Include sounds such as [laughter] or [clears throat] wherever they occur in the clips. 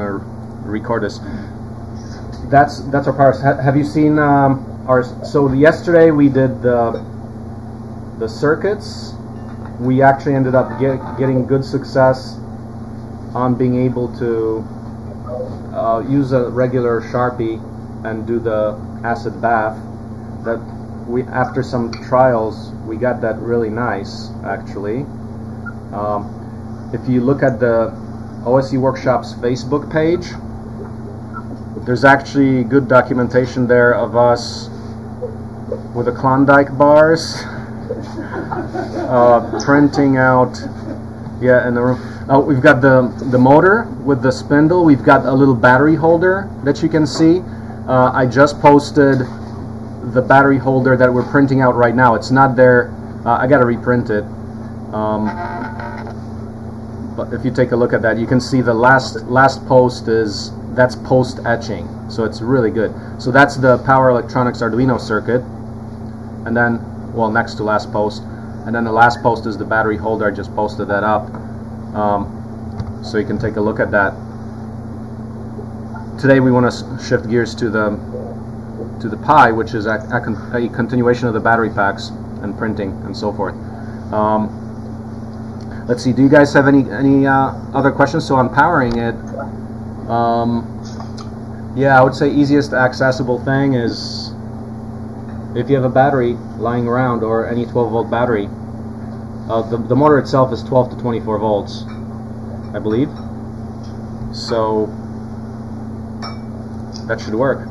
gonna record this. That's that's our powers. Ha- have you seen um, our? So yesterday we did the the circuits. We actually ended up get, getting good success on being able to uh, use a regular sharpie and do the acid bath. That we after some trials we got that really nice actually. Um, if you look at the OSE Workshops Facebook page, there's actually good documentation there of us with the Klondike bars uh, printing out. Yeah, in the room. Oh, we've got the the motor with the spindle. We've got a little battery holder that you can see. Uh, I just posted the battery holder that we're printing out right now. It's not there. Uh, I got to reprint it. Um, but if you take a look at that, you can see the last last post is that's post etching, so it's really good. So that's the Power Electronics Arduino circuit, and then well next to last post, and then the last post is the battery holder. I just posted that up, um, so you can take a look at that. Today we want to shift gears to the to the Pi, which is a, a, con a continuation of the battery packs and printing and so forth. Um, let's see. Do you guys have any any uh, other questions? So on powering it, um, yeah, I would say easiest accessible thing is if you have a battery lying around or any 12 volt battery. Uh, the the motor itself is 12 to 24 volts, I believe. So that should work.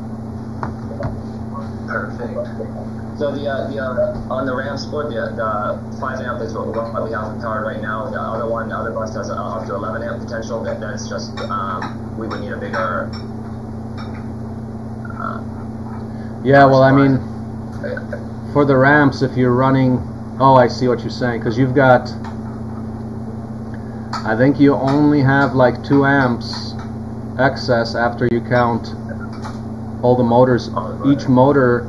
Perfect. So the uh, the uh, on the RAM split, the, the five amp is what, what we have powered right now. The other one, the other bus has uh, up to 11 amp potential. That that's just um, we would need a bigger. Uh, Yeah, well, I mean, uh, for the ramps, if you're running, oh, I see what you're saying, because you've got, I think you only have like two amps excess after you count all the motors. Each motor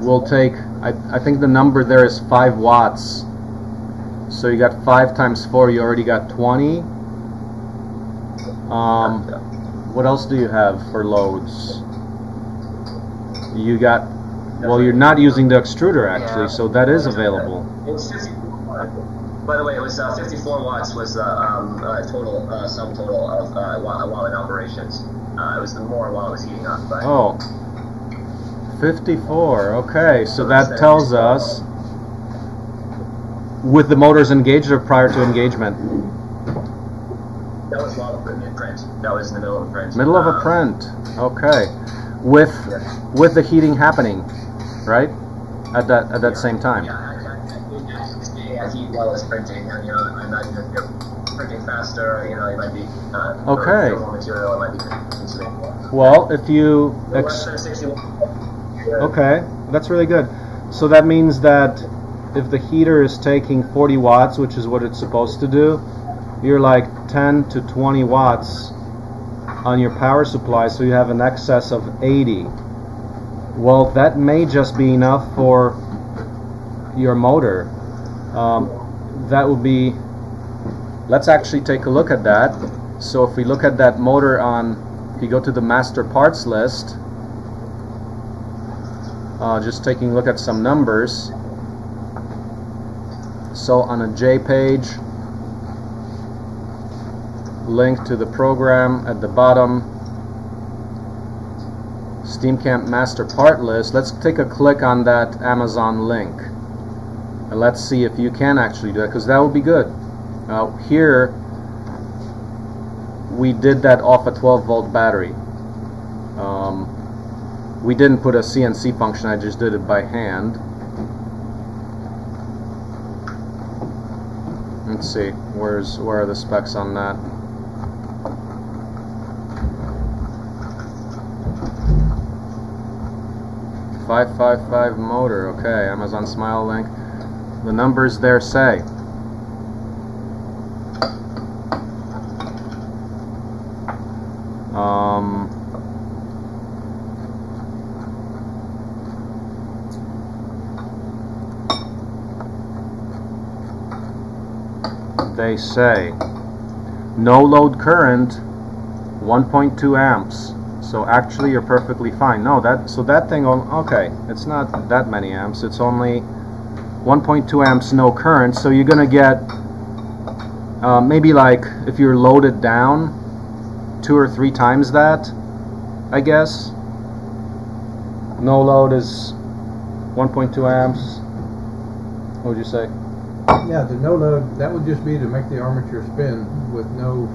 will take, I, I think the number there is five watts. So you got five times four, you already got 20. Um, what else do you have for loads? You got, well, you're not using the extruder actually, so that is available. It's 54. By the way, it was uh, 54 watts was the um, uh, total uh, sum total of uh, while, while in operations. Uh, it was the more while it was heating up. But Oh, 54. Okay, so that tells us with the motors engaged or prior to engagement. that was while the print. print. That was in the middle of the print. Middle of a Um, print. Okay, with with the heating happening, right? At that at that same time. Yeah, I, I, I, I heat while it's printing, and you know, I imagine if you're printing faster, you know, it might be uh, Okay. more material, it might be consuming more. Well, if you ex- less than 61. Yeah. Okay, that's really good. So that means that if the heater is taking 40 watts, which is what it's supposed to do, you're like 10 to 20 watts on your power supply, so you have an excess of 80. Well, that may just be enough for your motor. Um, that would be. Let's actually take a look at that. So if we look at that motor on, if you go to the master parts list, uh, just taking a look at some numbers. So on a J page, link to the program at the bottom, SteamCamp master part list. Let's take a click on that Amazon link. And let's see if you can actually do that, because that would be good. Now here, we did that off a 12 volt battery. Um, we didn't put a CNC function, I just did it by hand. Let's see, where's where are the specs on that? Five five five motor, okay, Amazon Smile link. The numbers there say they say no load current 1.2 amps. So actually, you're perfectly fine. No, that so that thing. on- Okay, it's not that many amps. It's only 1.2 amps, no current. So you're gonna get uh, maybe like if you're loaded down, two or three times that, I guess. No load is 1.2 amps. What would you say? Yeah, the no load, that would just be to make the armature spin with no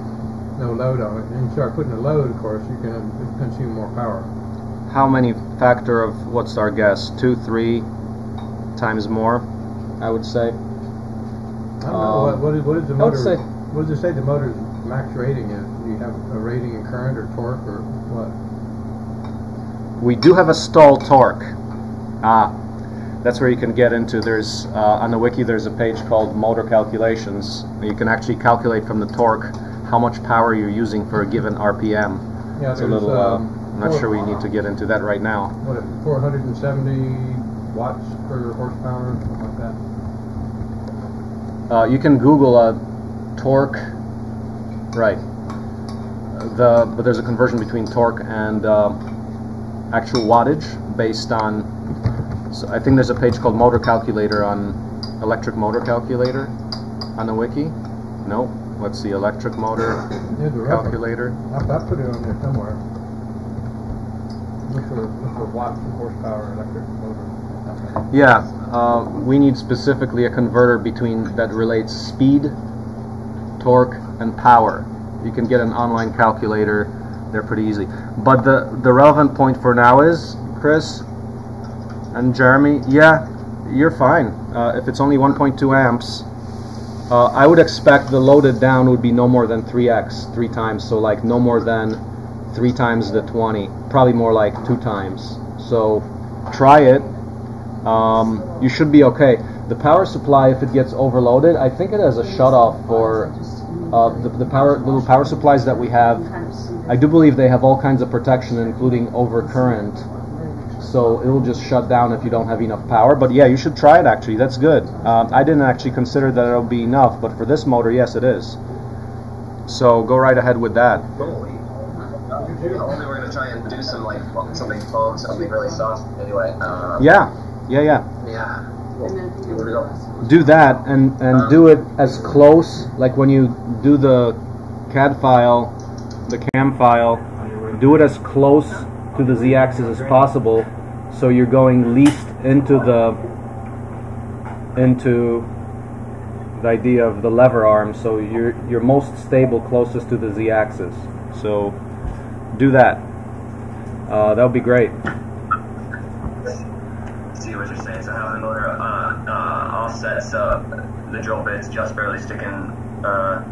no load on it. And you start putting a load, of course, you can consume more power. How many factor of what's our guess? Two, three times more, I would say. I don't know, Um, what, what, is, what is the would motor, say- what does it say the motor's max rating is? Do you have a rating in current or torque or what? We do have a stall torque. Ah, that's where you can get into. There's uh, on the wiki. There's a page called Motor Calculations. You can actually calculate from the torque how much power you're using for a given RPM. Yeah, It's a little. Uh, um, I'm not sure we need to get into that right now. What, 470 watts per horsepower, something like that? Uh, you can Google a torque. Right. The but there's a conversion between torque and uh, actual wattage based on. So I think there's a page called Motor Calculator on electric motor calculator on the wiki. No. Let's see, electric motor calculator. I, I put it on there somewhere. Look for, look for watts per horsepower electric motor. Yeah, uh, we need specifically a converter between that relates speed, torque, and power. You can get an online calculator; they're pretty easy. But the the relevant point for now is, Chris and Jeremy. Yeah, you're fine. Uh, if it's only 1.2 amps, uh, I would expect the loaded down would be no more than 3x, three times. So like no more than three times the 20, probably more like two times. So try it. Um, you should be okay. The power supply, if it gets overloaded, I think it has a shutoff for uh, the, the power little power supplies that we have. I do believe they have all kinds of protection, including overcurrent. So it will just shut down if you don't have enough power. But yeah, you should try it. Actually, that's good. Um, I didn't actually consider that it'll be enough, but for this motor, yes, it is. So go right ahead with that. Only we're gonna try and do some like something foam, something really soft. Anyway. Uh, Yeah, yeah, yeah. Yeah. Here we go. do that and and do it as close like when you do the CAD file the CAM file do it as close to the z-axis as possible so you're going least into the into the idea of the lever arm so you're you're most stable closest to the z-axis so do that uh, that would be great See what you're saying. So have the motor uh, uh, offset so the drill bit's just barely sticking. Uh,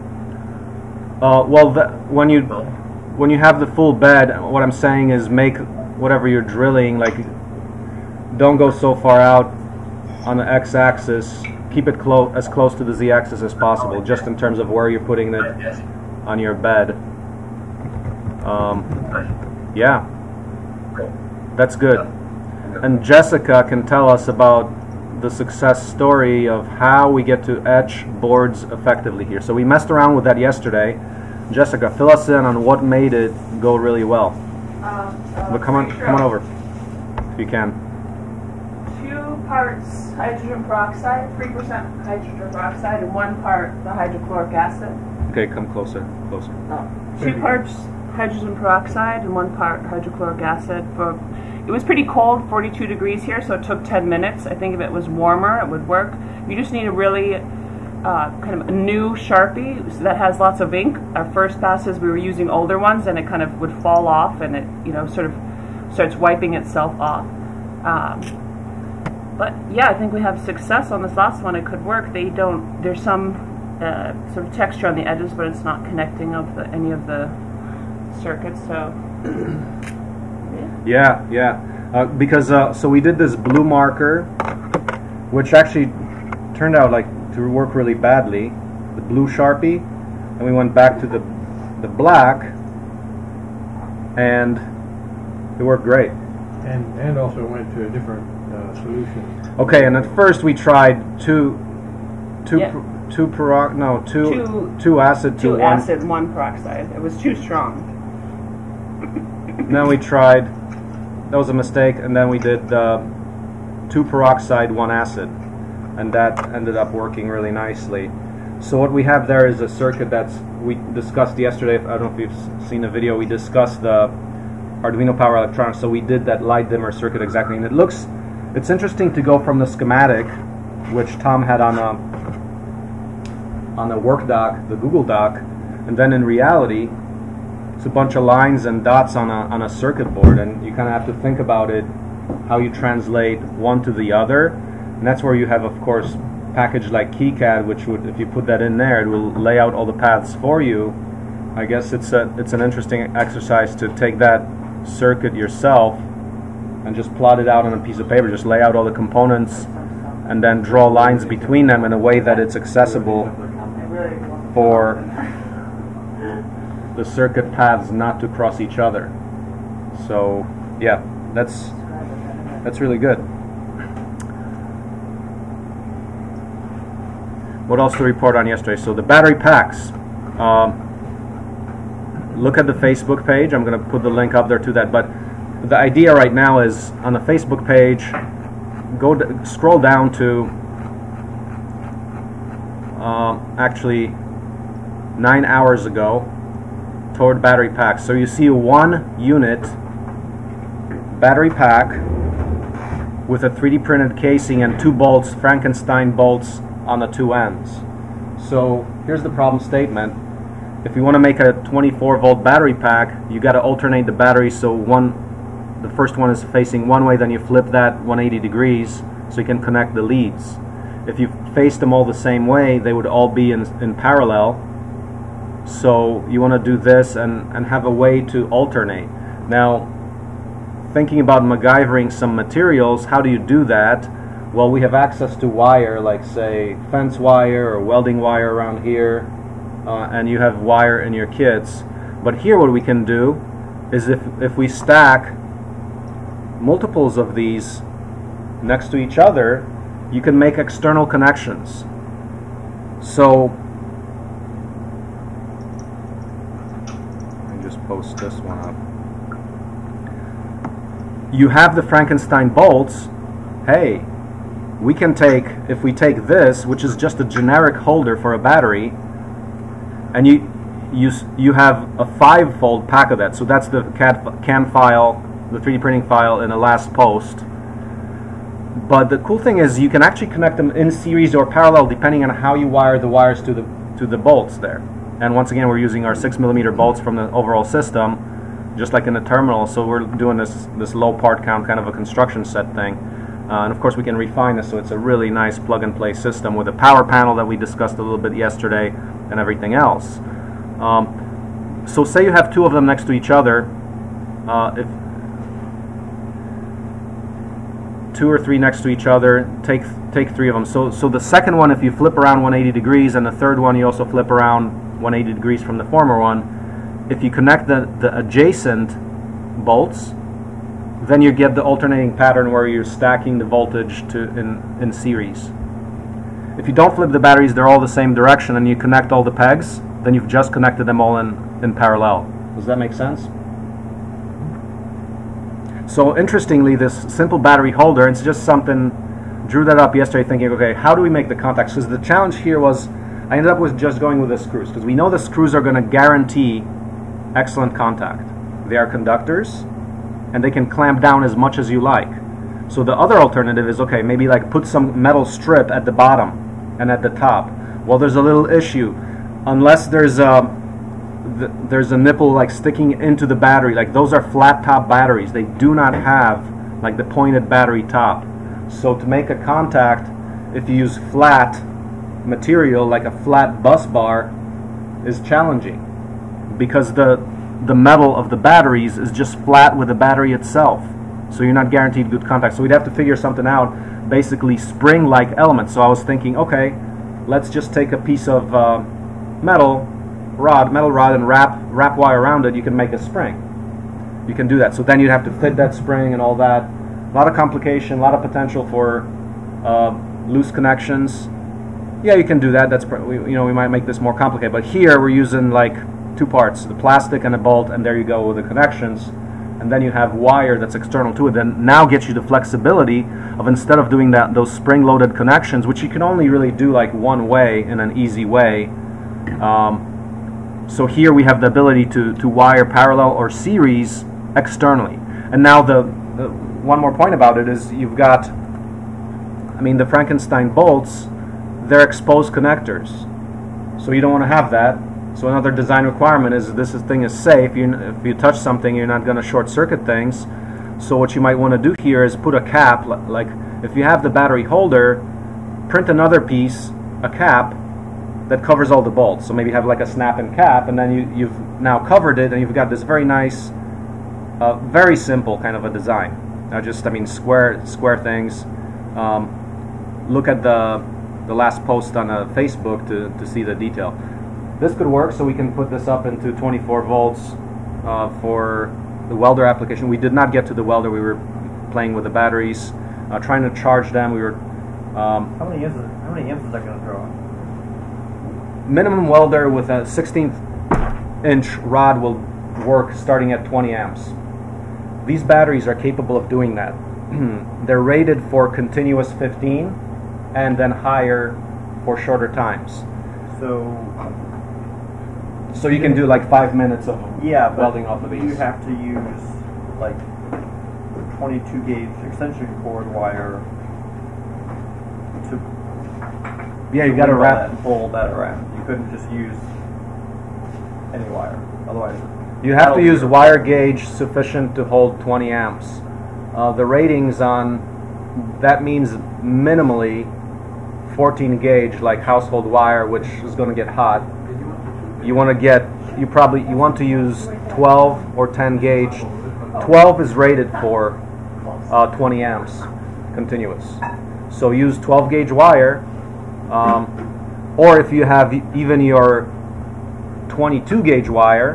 uh, well the, when you when you have the full bed, what I'm saying is make whatever you're drilling like don't go so far out on the x-axis. Keep it close as close to the z-axis as possible, just in terms of where you're putting it on your bed. Um, yeah, that's good. And Jessica can tell us about the success story of how we get to etch boards effectively here. So we messed around with that yesterday. Jessica, fill us in on what made it go really well. Um, uh, But come on, come on over if you can. Parts hydrogen peroxide, three percent hydrogen peroxide, and one part the hydrochloric acid. Okay, come closer, closer. Two parts hydrogen peroxide and one part hydrochloric acid. For it was pretty cold, 42 degrees here, so it took 10 minutes. I think if it was warmer, it would work. You just need a really uh, kind of a new Sharpie that has lots of ink. Our first passes we were using older ones, and it kind of would fall off, and it you know sort of starts wiping itself off. Um, but yeah, I think we have success on this last one. It could work. They don't. There's some uh, sort of texture on the edges, but it's not connecting of the, any of the circuits. So Yeah, yeah. Uh, because uh, so we did this blue marker, which actually turned out like to work really badly. The blue sharpie, and we went back to the the black, and it worked great. And, and also went to a different solution. Okay, and at first we tried two, two, Yeah. per- two perox, no, two, Two- two acid to two one. acid, one peroxide. It was too strong. then we tried, that was a mistake, and then we did uh, two peroxide, one acid, and that ended up working really nicely. So what we have there is a circuit that's we discussed yesterday. I don't know if you've seen the video. We discussed the Arduino Power Electronics. So we did that light dimmer circuit exactly, and it looks. It's interesting to go from the schematic, which Tom had on a on a work doc, the Google Doc, and then in reality, it's a bunch of lines and dots on a on a circuit board, and you kind of have to think about it, how you translate one to the other, and that's where you have, of course, package like KiCad, which would, if you put that in there, it will lay out all the paths for you. I guess it's a it's an interesting exercise to take that circuit yourself and just plot it out on a piece of paper. Just lay out all the components and then draw lines between them in a way that it's accessible for the circuit paths not to cross each other. So yeah, that's that's really good. What else to report on yesterday? So the battery packs. Um, look at the Facebook page. I'm going to put the link up there to that. But the idea right now is on the Facebook page, go scroll down to um, actually nine hours ago toward battery packs. So you see one unit battery pack with a 3D printed casing and two bolts, Frankenstein bolts on the two ends. So here's the problem statement. If you want to make a 24 volt battery pack, you got to alternate the battery so one the first one is facing one way, then you flip that 180 degrees so you can connect the leads. If you face them all the same way, they would all be in, in parallel. So you want to do this and, and have a way to alternate. Now, thinking about MacGyvering some materials, how do you do that? Well, we have access to wire, like say fence wire or welding wire around here, uh, and you have wire in your kits. But here what we can do is if, if we stack multiples of these next to each other, you can make external connections. So, me just post this one up. You have the Frankenstein bolts. Hey, we can take, if we take this, which is just a generic holder for a battery, and you you you have a five-fold pack of that. So that's the CAD, CAM file, the 3D printing file in the last post. But the cool thing is you can actually connect them in series or parallel depending on how you wire the wires to the to the bolts there. And once again, we're using our six millimeter bolts from the overall system, just like in the terminal. So we're doing this this low part count kind of a construction set thing. Uh, and of course, we can refine this so it's a really nice plug and play system with a power panel that we discussed a little bit yesterday and everything else. Um, so, say you have two of them next to each other. Uh, if two or three next to each other, take take three of them. So, so the second one, if you flip around 180 degrees, and the third one, you also flip around 180 degrees from the former one. If you connect the, the adjacent bolts, then you get the alternating pattern where you're stacking the voltage to in, in series. If you don't flip the batteries, they're all the same direction, and you connect all the pegs, then you've just connected them all in, in parallel. Does that make sense? So interestingly, this simple battery holder, it's just something, drew that up yesterday thinking, okay, how do we make the contacts? Because the challenge here was, I ended up with just going with the screws, because we know the screws are going to guarantee excellent contact. They are conductors, and they can clamp down as much as you like. So the other alternative is okay, maybe like put some metal strip at the bottom and at the top. Well, there's a little issue. Unless there's a there's a nipple like sticking into the battery, like those are flat top batteries. They do not have like the pointed battery top. So to make a contact, if you use flat material like a flat bus bar, is challenging because the the metal of the batteries is just flat with the battery itself. So you're not guaranteed good contact. So we'd have to figure something out, basically spring-like elements. So I was thinking, okay, let's just take a piece of uh, metal rod, metal rod, and wrap wrap wire around it. You can make a spring. You can do that. So then you'd have to fit that spring and all that. A lot of complication, a lot of potential for uh, loose connections. Yeah, you can do that. That's you know we might make this more complicated. But here we're using like two parts: the plastic and a bolt, and there you go with the connections. And then you have wire that's external to it. Then now gets you the flexibility of instead of doing that those spring-loaded connections, which you can only really do like one way in an easy way. Um, so here we have the ability to, to wire parallel or series externally. And now the, the one more point about it is you've got, I mean, the Frankenstein bolts, they're exposed connectors. So you don't want to have that. So another design requirement is this thing is safe. You, if you touch something, you're not going to short circuit things. So what you might want to do here is put a cap, like if you have the battery holder, print another piece, a cap, that covers all the bolts. So maybe have like a snap-in cap, and then you, you've now covered it, and you've got this very nice, uh, very simple kind of a design. Now just, I mean, square square things. Um, look at the the last post on uh, Facebook to, to see the detail. This could work, so we can put this up into 24 volts uh, for the welder application. We did not get to the welder. We were playing with the batteries, uh, trying to charge them. We were um, How many amps? Is, how many amps is that going to throw? Minimum welder with a 16th inch rod will work starting at 20 amps. These batteries are capable of doing that. [clears throat] They're rated for continuous 15 and then higher for shorter times. So So you can do like five minutes of yeah, welding off of these. you have to use like 22 gauge extension cord wire to Yeah, you got to wrap. that, pull that around. Couldn't just use any wire, otherwise. You have to use wire gauge sufficient to hold 20 amps. Uh, the ratings on that means minimally 14 gauge, like household wire, which is going to get hot. You want to get you probably you want to use 12 or 10 gauge. 12 is rated for uh, 20 amps continuous. So use 12 gauge wire, um, or if you have even your 22 gauge wire,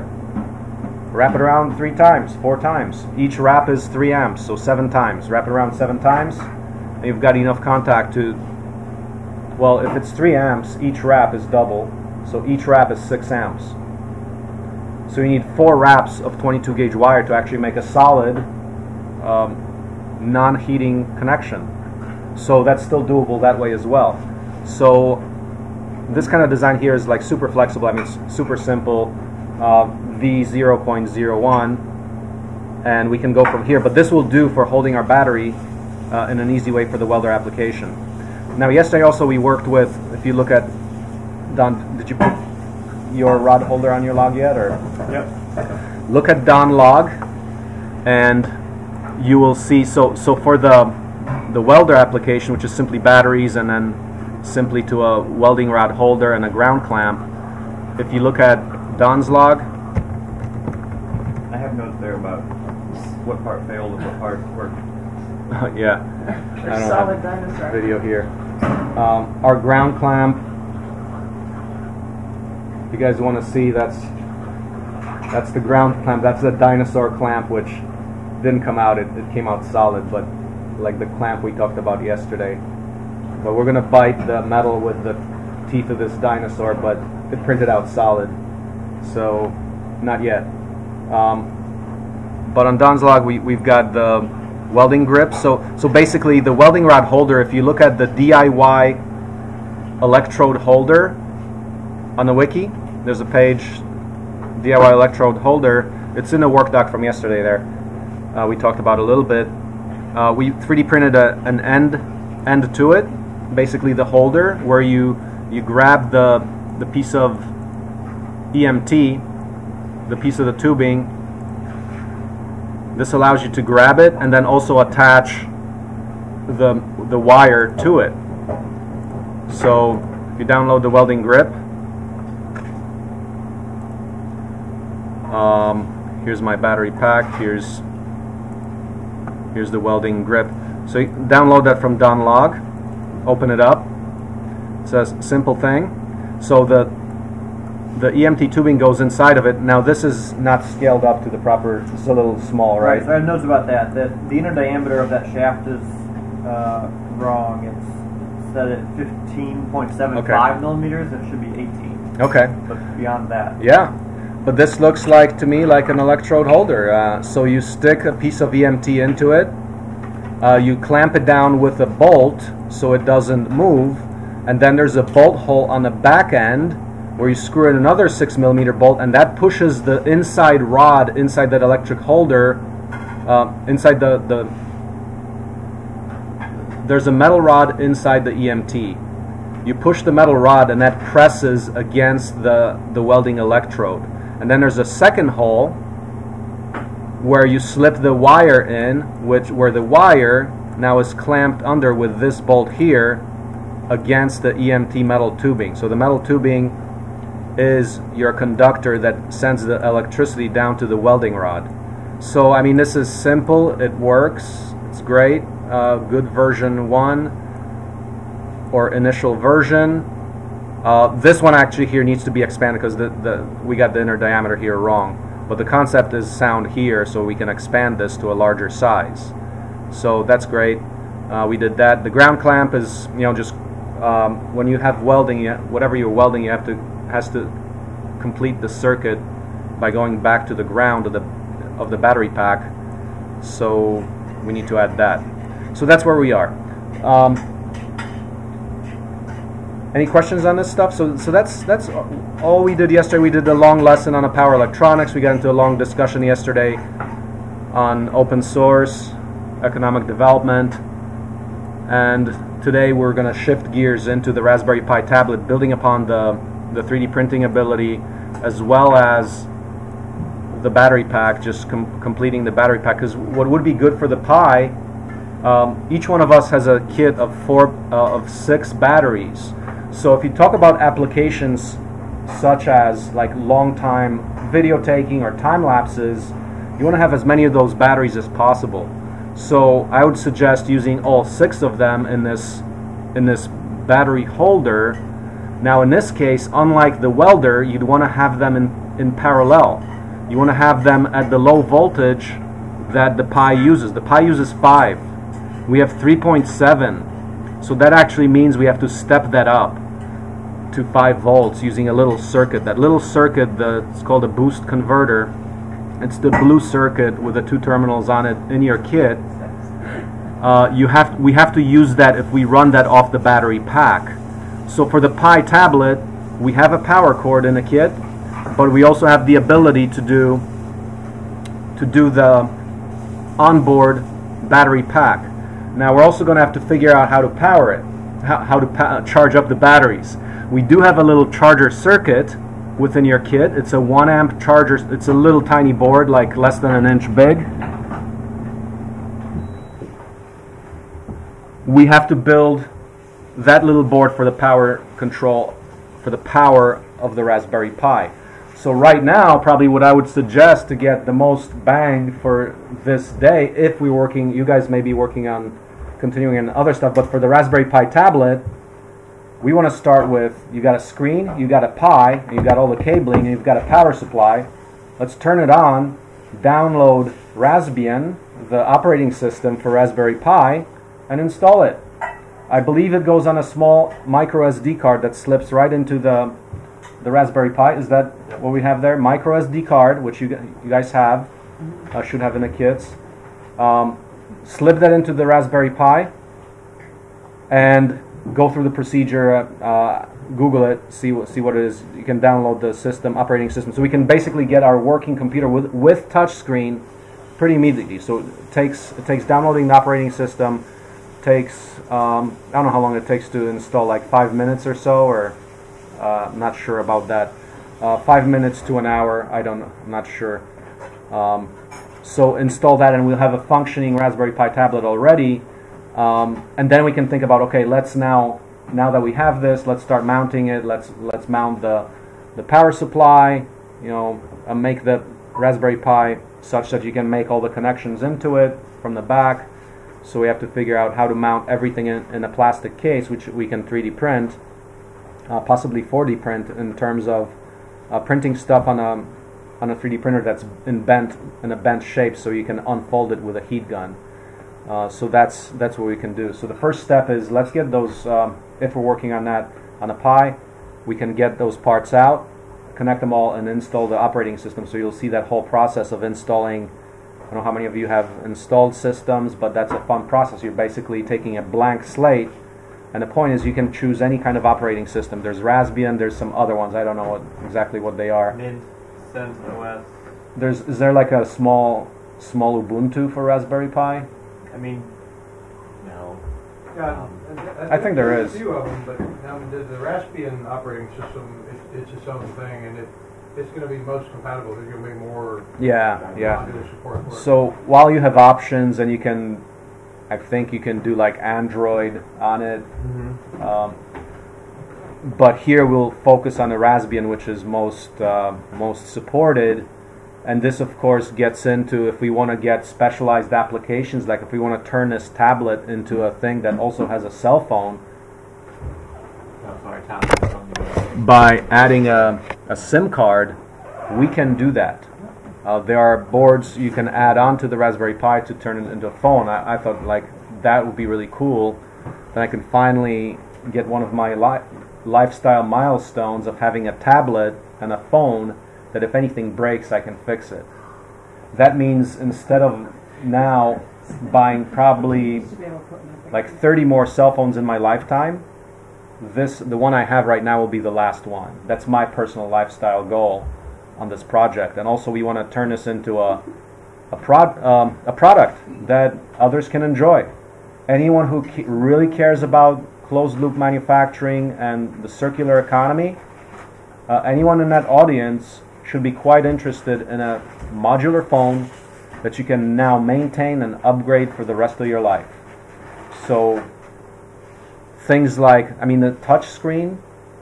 wrap it around three times, four times. Each wrap is three amps, so seven times. Wrap it around seven times, and you've got enough contact to. Well, if it's three amps, each wrap is double, so each wrap is six amps. So you need four wraps of 22 gauge wire to actually make a solid, um, non-heating connection. So that's still doable that way as well. So this kind of design here is like super flexible. I mean, it's super simple. Uh, V0.01, and we can go from here. But this will do for holding our battery uh, in an easy way for the welder application. Now, yesterday also we worked with. If you look at Don, did you put your rod holder on your log yet, or? Yep. look at Don log and you will see so so for the the welder application which is simply batteries and then simply to a welding rod holder and a ground clamp. If you look at Don's log. I have notes there about what part failed and what part worked. [laughs] yeah. I don't solid have dinosaur. video here. Um, our ground clamp. If you guys want to see that's that's the ground clamp. That's the dinosaur clamp which didn't come out. It, it came out solid but like the clamp we talked about yesterday but we're gonna bite the metal with the teeth of this dinosaur but it printed out solid. So not yet. Um, but on Don's log we, we've got the welding grip. So so basically the welding rod holder if you look at the DIY electrode holder on the wiki there's a page DIY electrode holder. It's in the work doc from yesterday there. Uh, we talked about a little bit. Uh, we 3D printed a, an end end to it basically the holder where you you grab the the piece of EMT the piece of the tubing this allows you to grab it and then also attach the the wire to it. So you download the welding grip, um, here's my battery pack. Here's here's the welding grip. So you download that from Don Log. Open it up. It says simple thing. So the the EMT tubing goes inside of it. Now this is not scaled up to the proper. It's a little small, right? So I have notes about that. That the inner diameter of that shaft is uh, wrong. It's set at 15.75 Okay. millimeters. It should be 18. Okay. But beyond that, Yeah. but this looks like to me like an electrode holder. Uh, so you stick a piece of EMT into it, uh, you clamp it down with a bolt so it doesn't move, and then there's a bolt hole on the back end where you screw in another six millimeter bolt, and that pushes the inside rod inside that electric holder, uh, inside the the. There's a metal rod inside the EMT. You push the metal rod, and that presses against the the welding electrode. And then there's a second hole where you slip the wire in, which where the wire now is clamped under with this bolt here against the EMT metal tubing. So the metal tubing is your conductor that sends the electricity down to the welding rod. So I mean this is simple, it works, it's great. Uh, good version 1 or initial version. Uh, this one actually here needs to be expanded because the, the, we got the inner diameter here wrong. But the concept is sound here so we can expand this to a larger size. So that's great. Uh, we did that. The ground clamp is, you know, just um, when you have welding, whatever you're welding, you have to has to complete the circuit by going back to the ground of the of the battery pack. So we need to add that. So that's where we are. Um, any questions on this stuff? So, so that's that's all we did yesterday. We did a long lesson on power electronics. We got into a long discussion yesterday on open source, economic development, and today we're going to shift gears into the Raspberry Pi tablet, building upon the the 3D printing ability, as well as the battery pack, just com completing the battery pack. Because what would be good for the Pi, um, each one of us has a kit of four uh, of six batteries. So if you talk about applications such as like long time video taking or time lapses, you want to have as many of those batteries as possible. So I would suggest using all six of them in this in this battery holder. Now in this case, unlike the welder, you'd want to have them in, in parallel. You want to have them at the low voltage that the Pi uses. The Pi uses 5. We have 3.7. So that actually means we have to step that up to 5 volts using a little circuit. That little circuit, the, it's called a boost converter. It's the blue circuit with the two terminals on it in your kit. Uh, you have we have to use that if we run that off the battery pack. So for the Pi tablet, we have a power cord in the kit, but we also have the ability to do to do the onboard battery pack. Now we're also going to have to figure out how to power it, how, how to charge up the batteries. We do have a little charger circuit within your kit. It's a 1 amp charger. It's a little tiny board, like less than an inch big. We have to build that little board for the power control, for the power of the Raspberry Pi. So right now, probably what I would suggest to get the most bang for this day, if we're working, you guys may be working on continuing on other stuff, but for the Raspberry Pi tablet, we want to start with you got a screen, you got a Pi, you got all the cabling, and you've got a power supply. Let's turn it on, download Raspbian, the operating system for Raspberry Pi, and install it. I believe it goes on a small micro SD card that slips right into the the Raspberry Pi. Is that what we have there? Micro SD card, which you you guys have, uh, should have in the kits. Um, slip that into the Raspberry Pi, and go through the procedure, uh, Google it, see what see what it is. You can download the system operating system, so we can basically get our working computer with with touchscreen pretty immediately. So it takes it takes downloading the operating system. Takes um, I don't know how long it takes to install, like five minutes or so, or uh, not sure about that. Uh, five minutes to an hour, I don't I'm not sure. Um, so install that, and we'll have a functioning Raspberry Pi tablet already um, and then we can think about okay, let's now now that we have this, let's start mounting it. Let's let's mount the the power supply. You know, and make the Raspberry Pi such that you can make all the connections into it from the back. So we have to figure out how to mount everything in, in a plastic case, which we can 3D print, uh, possibly 4D print in terms of uh, printing stuff on a on a 3D printer that's in bent in a bent shape, so you can unfold it with a heat gun. Uh, so that's that's what we can do. So the first step is let's get those. Um, if we're working on that on a Pi, we can get those parts out, connect them all and install the operating system. So you'll see that whole process of installing. I don't know how many of you have installed systems, but that's a fun process. You're basically taking a blank slate, and the point is you can choose any kind of operating system. There's Raspbian, there's some other ones. I don't know what, exactly what they are. Mint, CentOS. There's is there like a small small Ubuntu for Raspberry Pi? I mean, no. Yeah, um, I think there's. A few of them, but now the, the Raspbian operating system, it's, it's its own thing, and it, it's going to be most compatible. There's going to be more Yeah, yeah. modular support for it. So while you have options and you can, I think you can do like Android on it. Mhm. Um, but here we'll focus on the Raspbian, which is most uh, most supported. And this, of course, gets into if we want to get specialized applications, like if we want to turn this tablet into a thing that also has a cell phone, Oh, sorry, Tom. it's on you. by adding a, a SIM card, we can do that. Uh, there are boards you can add onto the Raspberry Pi to turn it into a phone. I, I thought like that would be really cool. Then I can finally get one of my li- lifestyle milestones of having a tablet and a phone that if anything breaks, I can fix it. That means instead of now buying probably like 30 more cell phones in my lifetime, this the one I have right now will be the last one. That's my personal lifestyle goal on this project, and also we want to turn this into a a prod um, a product that others can enjoy. Anyone who ca- really cares about closed loop manufacturing and the circular economy, uh, anyone in that audience should be quite interested in a modular phone that you can now maintain and upgrade for the rest of your life. So things like I mean the touch screen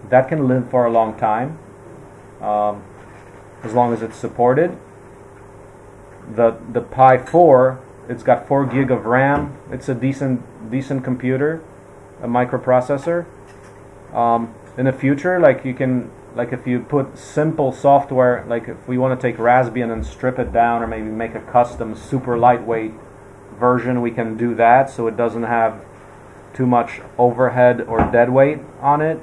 that can live for a long time um, as long as it's supported. The the Pi 4 it's got 4 gig of RAM. It's a decent decent computer a microprocessor. Um, in the future like you can like if you put simple software like if we want to take Raspbian and strip it down or maybe make a custom super lightweight version we can do that so it doesn't have too much overhead or dead weight on it.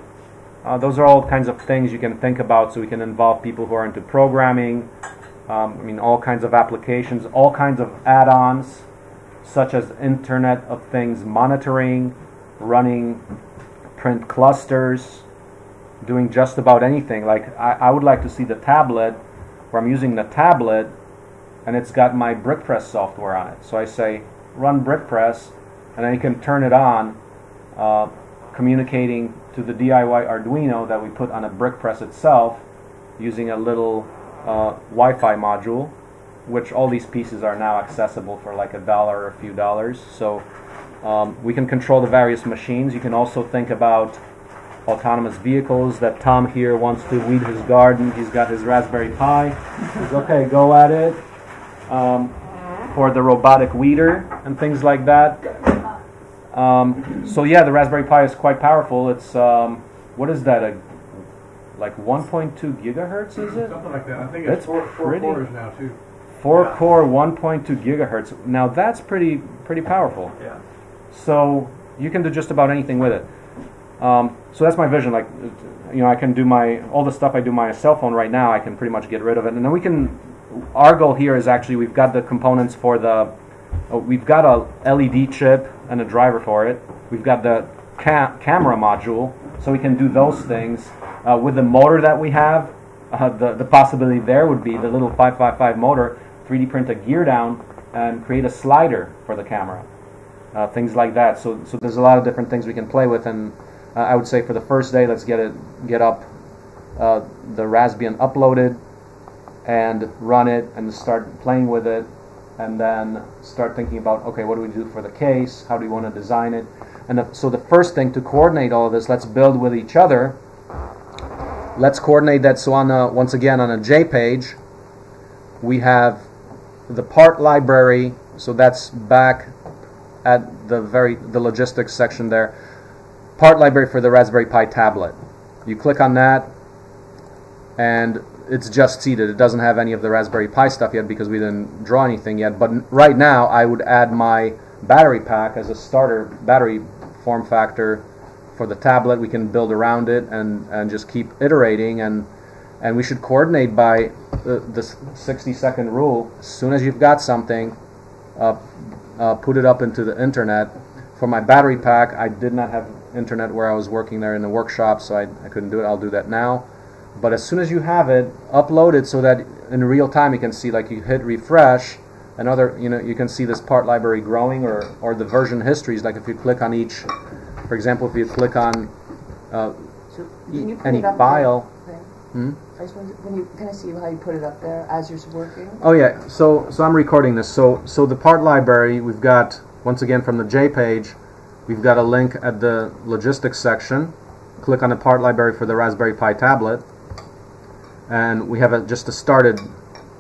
Uh, those are all kinds of things you can think about so we can involve people who are into programming. Um, I mean, all kinds of applications, all kinds of add ons, such as Internet of Things monitoring, running print clusters, doing just about anything. Like, I, I would like to see the tablet where I'm using the tablet and it's got my BrickPress software on it. So I say, run BrickPress, and then you can turn it on, uh, communicating to the DIY Arduino that we put on a brick press itself using a little uh, Wi-Fi module, which all these pieces are now accessible for like a dollar or a few dollars. So um, we can control the various machines. You can also think about autonomous vehicles that Tom here wants to weed his garden. He's got his Raspberry Pi. He's okay, go at it. Um, for the robotic weeder and things like that. Um, so yeah, the Raspberry Pi is quite powerful. It's um, what is that? A like 1.2 gigahertz is it? Something like that. I think That's it's four, four pretty- cores now too. Four Yeah. core 1.2 gigahertz. Now that's pretty pretty powerful. Yeah. So you can do just about anything with it. Um, so that's my vision. Like, you know, I can do my all the stuff I do my cell phone right now. I can pretty much get rid of it, and then we can. Our goal here is actually we've got the components for the. Uh, we've got a LED chip and a driver for it. We've got the ca- camera module, so we can do those things uh, with the motor that we have. Uh, the the possibility there would be the little 555 motor, 3D print a gear down and create a slider for the camera uh, things like that. So, so there's a lot of different things we can play with, and uh, I would say for the first day, let's get it, get up uh, the Raspbian uploaded, and run it, and start playing with it, and then start thinking about okay, what do we do for the case? How do we want to design it? And the, so the first thing to coordinate all of this, let's build with each other. Let's coordinate that. So on a, once again on a J page, we have the part library. So that's back at the very the logistics section there. Part library for the Raspberry Pi tablet. You click on that, and it's just seated. It doesn't have any of the Raspberry Pi stuff yet because we didn't draw anything yet. But right now, I would add my battery pack as a starter battery form factor for the tablet. We can build around it and and just keep iterating and and we should coordinate by the, the 60 second rule. As soon as you've got something, uh, uh, put it up into the internet. For my battery pack, I did not have internet where I was working there in the workshop, so I, I couldn't do it. I'll do that now. But as soon as you have it, upload it so that in real time you can see, like you hit refresh, and other, you know, you can see this part library growing, or or the version histories. Like if you click on each, for example, if you click on uh, So you any file. Hmm? I just wanted, can you can I see how you put it up there as you're working? Oh yeah, so so I'm recording this. So so the part library we've got once again from the J page, we've got a link at the logistics section. Click on the part library for the Raspberry Pi tablet, and we have a, just a started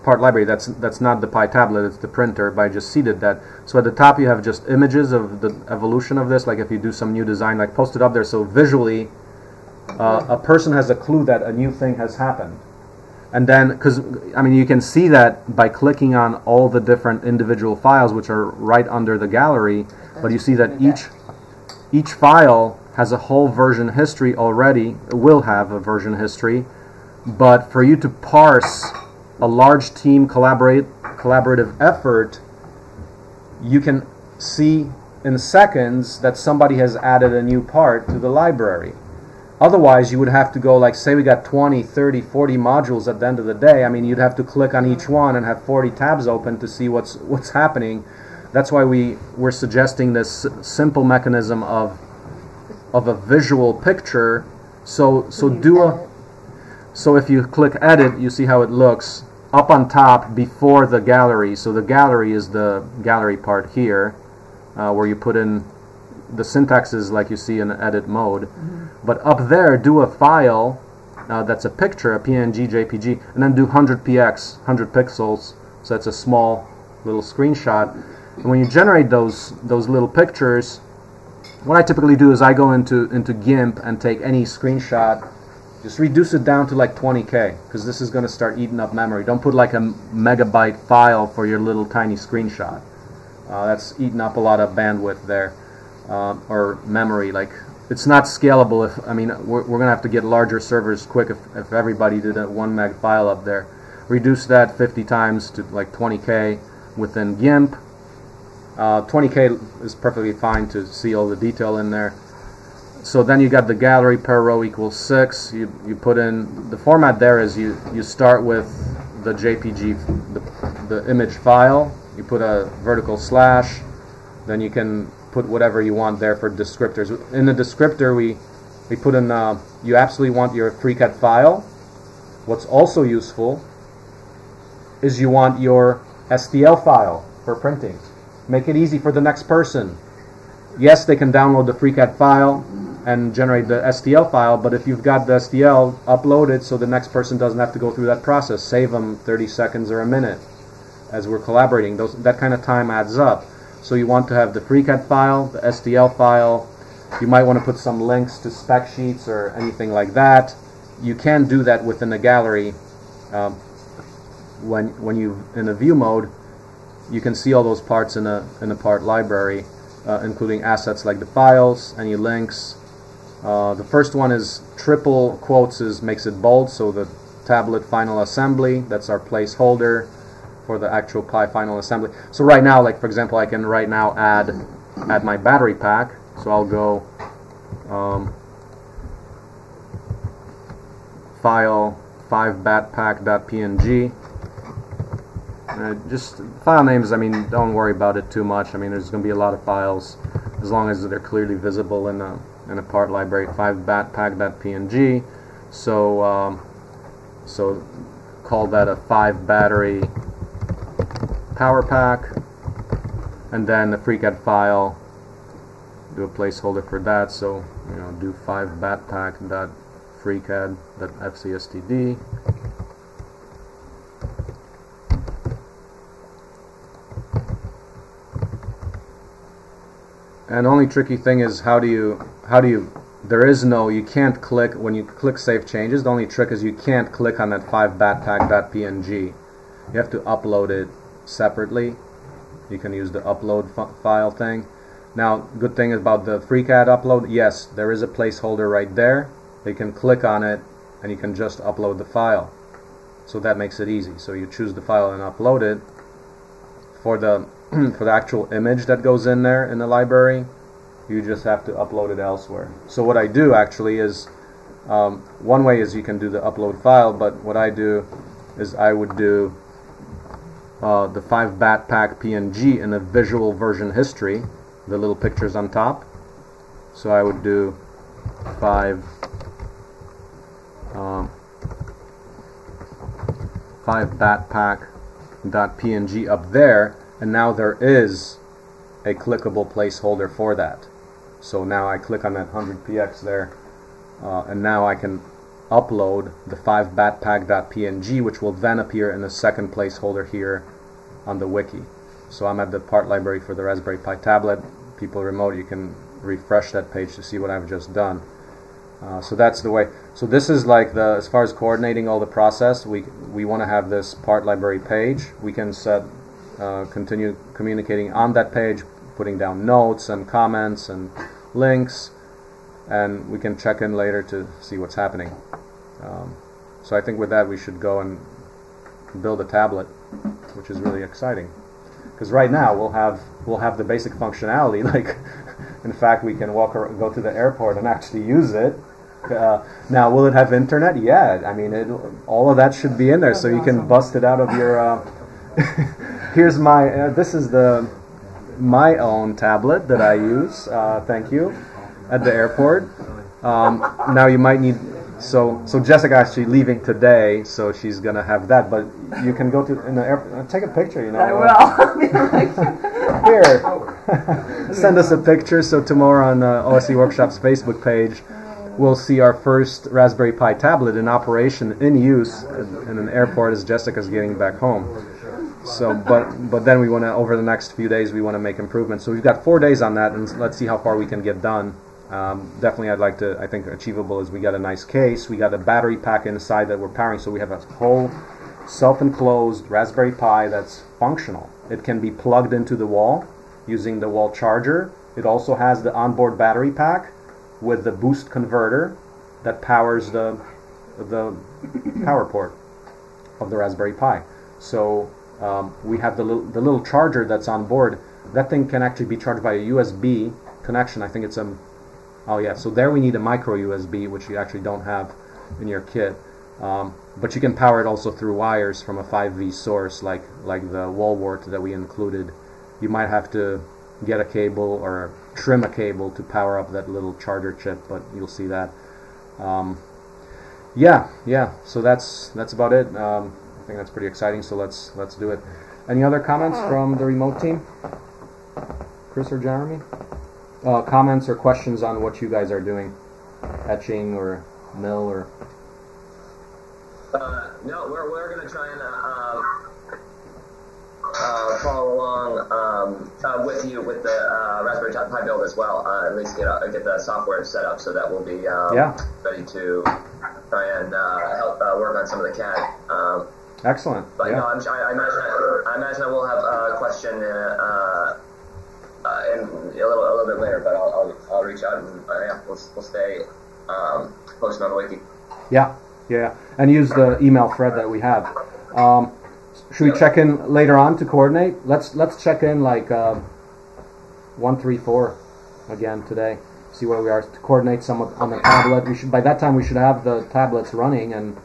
part library. That's that's not the Pi tablet; it's the printer. But I just seeded that. So at the top you have just images of the evolution of this. Like if you do some new design, like post it up there. So visually, uh, a person has a clue that a new thing has happened and then because I mean you can see that by clicking on all the different individual files which are right under the gallery but you see that each each file has a whole version history already will have a version history but for you to parse a large team collaborate collaborative effort you can see in seconds that somebody has added a new part to the library Otherwise, you would have to go like, say we got 20, 30, 40 modules at the end of the day. I mean, you'd have to click on each one and have 40 tabs open to see what's what's happening. That's why we we're suggesting this simple mechanism of of a visual picture. So so do a? So if you click edit, you see how it looks up on top before the gallery. So the gallery is the gallery part here, uh, where you put in the syntaxes like you see in edit mode. But up there, do a file uh, that's a picture, a PNG, JPG, and then do 100px, 100 pixels. So that's a small little screenshot. And when you generate those those little pictures, what I typically do is I go into into GIMP and take any screenshot, just reduce it down to like 20k, because this is going to start eating up memory. Don't put like a megabyte file for your little tiny screenshot. Uh, that's eating up a lot of bandwidth there, uh, or memory. Like it's not scalable. If I mean, we're, we're gonna have to get larger servers quick if, if everybody did a one meg file up there. Reduce that 50 times to like 20k within GIMP. Uh, 20k is perfectly fine to see all the detail in there. So then you got the gallery per row equals six. You you put in the format there is you you start with the JPG the, the image file. You put a vertical slash. Then you can put whatever you want there for descriptors. In the descriptor, we we put in uh, you absolutely want your FreeCAD file. What's also useful is you want your STL file for printing. Make it easy for the next person. Yes, they can download the FreeCAD file and generate the STL file, but if you've got the STL, upload it so the next person doesn't have to go through that process. Save them 30 seconds or a minute as we're collaborating. Those, that kind of time adds up. So you want to have the FreeCAD file, the STL file. You might want to put some links to spec sheets or anything like that. You can do that within the gallery. Um, when when you in the view mode, you can see all those parts in a in a part library, uh, including assets like the files, any links. Uh, the first one is triple quotes is makes it bold, so the tablet final assembly. That's our placeholder for the actual Pi final assembly. So right now, like for example, I can right now add add my battery pack. So I'll go um, file 5batpack.png. Uh, just file names. I mean, don't worry about it too much. I mean, there's going to be a lot of files as long as they're clearly visible in a in a part library. 5batpack.png. So um, so call that a 5 battery power pack and then the FreeCAD file do a placeholder for that so you know do 5 batpack and only tricky thing is how do you how do you there is no you can't click when you click save changes the only trick is you can't click on that 5 batpack.png you have to upload it separately. You can use the upload file thing. Now good thing about the FreeCAD upload yes there is a placeholder right there. You can click on it and you can just upload the file. So that makes it easy. So you choose the file and upload it. For the [clears throat] for the actual image that goes in there in the library, you just have to upload it elsewhere. So what I do actually is um, one way is you can do the upload file, but what I do is I would do uh, the 5 bat pack PNG in a visual version history, the little pictures on top. So I would do 5 um, 5 batpack.png up there and now there is a clickable placeholder for that. So now I click on that 100px there uh, and now I can upload the 5batpack.png which will then appear in a second placeholder here on the wiki. So I'm at the part library for the Raspberry Pi tablet. People remote, you can refresh that page to see what I've just done. Uh, so that's the way. So this is like the as far as coordinating all the process. We we want to have this part library page. We can set uh, continue communicating on that page, putting down notes and comments and links, and we can check in later to see what's happening. Um, so I think with that we should go and build a tablet, which is really exciting. Because right now we'll have we'll have the basic functionality. [laughs] Like, in fact, we can walk or go to the airport and actually use it. Uh, now, will it have internet? Yeah, I mean, it, all of that should be in there, so you can bust it out of your. Uh, [laughs] here's my. Uh, this is the my own tablet that I use. Uh, thank you, at the airport. Um, now you might need. So so Jessica actually leaving today, so she's gonna have that. But you can go to in the airport. Take a picture. You know. I will. [laughs] [laughs] Here, [laughs] send us a picture. So tomorrow on uh, OSE Workshop's Facebook page, we'll see our first Raspberry Pi tablet in operation, in use, in an airport as Jessica's getting back home. So, but but then we want to over the next few days we want to make improvements. So we've got four days on that, and let's see how far we can get done. Um, definitely, I'd like to. I think achievable is we got a nice case. We got a battery pack inside that we're powering, so we have a whole self-enclosed Raspberry Pi that's functional. It can be plugged into the wall using the wall charger. It also has the onboard battery pack with the boost converter that powers the the power port of the Raspberry Pi. So um, we have the little, the little charger that's on board. That thing can actually be charged by a USB connection. I think it's a oh yeah. So there we need a micro USB, which you actually don't have in your kit. Um, but you can power it also through wires from a 5V source, like like the wall wart that we included. You might have to get a cable or trim a cable to power up that little charger chip, but you'll see that. Um, yeah, yeah. So that's that's about it. Um, I think that's pretty exciting. So let's let's do it. Any other comments from the remote team? Chris or Jeremy? Uh, comments or questions on what you guys are doing, etching or mill or Uh, no, we're, we're going to try and uh, uh, follow along um, uh, with you with the uh, Raspberry Pi build as well. Uh, at least get uh, get the software set up so that we'll be um, Yeah. ready to try and uh, help uh, work on some of the CAD. Um, excellent? but yeah. no, I'm, I, I imagine I, imagine I will have a question uh, uh, in a little a little bit later, but I'll, I'll, I'll reach out and uh, yeah, we'll, we'll stay um, posted on the wiki. Yeah, yeah, and use the email thread that we have. Um, should we check in later on to coordinate? Let's let's check in like uh, one three four again today. See where we are to coordinate some on the tablet. We should by that time we should have the tablets running, and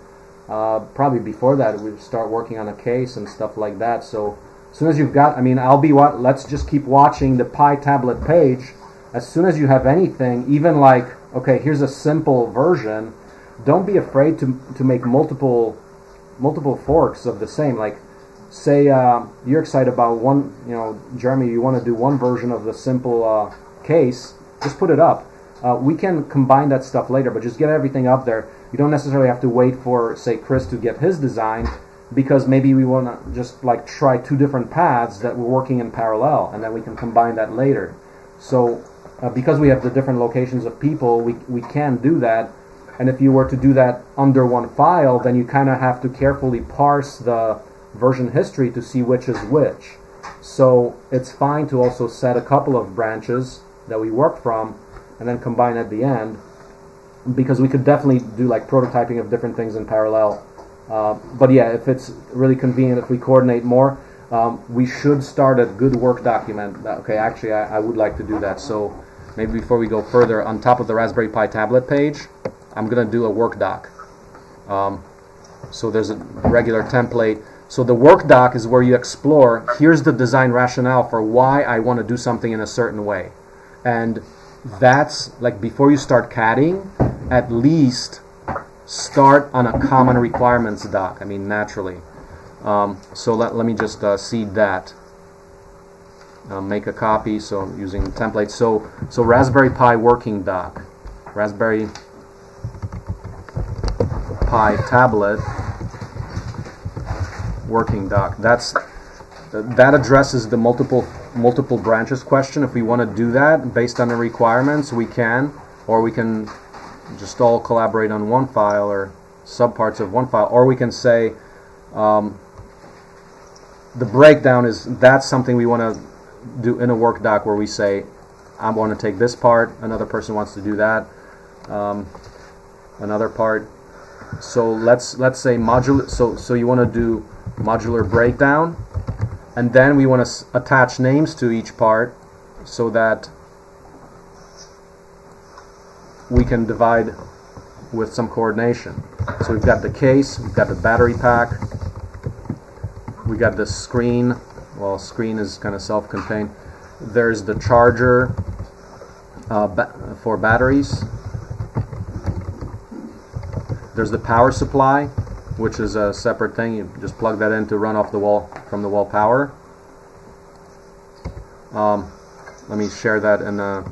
uh, probably before that we start working on a case and stuff like that. So as soon as you've got, I mean, I'll be what. Let's just keep watching the Pi tablet page. As soon as you have anything, even like okay, here's a simple version don't be afraid to to make multiple multiple forks of the same like say uh, you're excited about one you know jeremy you want to do one version of the simple uh, case just put it up uh, we can combine that stuff later but just get everything up there you don't necessarily have to wait for say chris to get his design because maybe we want to just like try two different paths that we're working in parallel and then we can combine that later. So uh, because we have the different locations of people we, we can do that. And if you were to do that under one file, then you kind of have to carefully parse the version history to see which is which. So it's fine to also set a couple of branches that we work from and then combine at the end because we could definitely do like prototyping of different things in parallel Uh, but yeah, if it's really convenient, if we coordinate more, um, we should start a good work document. Uh, Okay, actually, I, I would like to do that. So maybe before we go further, on top of the Raspberry Pi tablet page, I'm going to do a work doc. Um, so there's a regular template. So the work doc is where you explore, here's the design rationale for why I want to do something in a certain way. And that's like before you start CADing, at least start on a common requirements doc. I mean, naturally. Um, so let, let me just uh, seed that. Uh, make a copy, so using templates. So, so Raspberry Pi working doc. Raspberry Pi tablet working doc. That's that addresses the multiple multiple branches question. If we want to do that based on the requirements, we can, or we can just all collaborate on one file or subparts of one file, or we can say um, the breakdown is that's something we want to do in a work doc where we say I want to take this part, another person wants to do that, um, another part. So let's let's say modular. So so you want to do modular breakdown, and then we want to attach names to each part so that we can divide with some coordination. So we've got the case, we've got the battery pack, we got the screen. Well, screen is kind of self-contained. There's the charger uh, ba for batteries. There's the power supply, which is a separate thing. You just plug that in to run off the wall from the wall power. Um, let me share that in a